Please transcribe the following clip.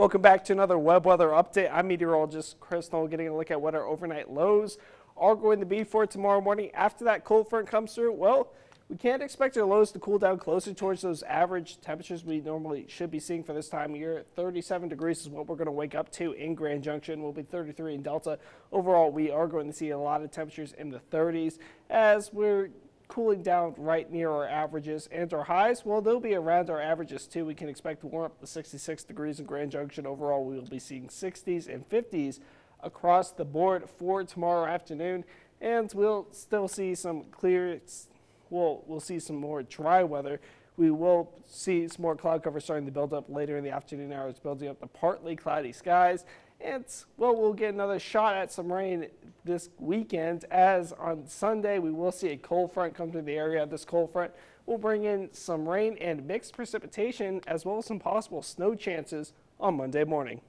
Welcome back to another web weather update. I'm meteorologist Chris Knoll getting a look at what our overnight lows are going to be for tomorrow morning. After that cold front comes through, well, we can't expect our lows to cool down closer towards those average temperatures we normally should be seeing for this time of year. 37 degrees is what we're going to wake up to in Grand Junction. We'll be 33 in Delta. Overall, we are going to see a lot of temperatures in the 30s as we're cooling down right near our averages and our highs. Well, they'll be around our averages too. We can expect to warm up to 66 degrees in Grand Junction. Overall, we will be seeing 60s and 50s across the board for tomorrow afternoon. And we'll still see some clear, we'll, we'll see some more dry weather. We will see some more cloud cover starting to build up later in the afternoon hours, building up to partly cloudy skies. And, well, we'll get another shot at some rain this weekend as on Sunday we will see a cold front come through the area. This cold front will bring in some rain and mixed precipitation as well as some possible snow chances on Monday morning.